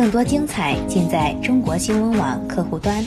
更多精彩尽在中国新闻网客户端。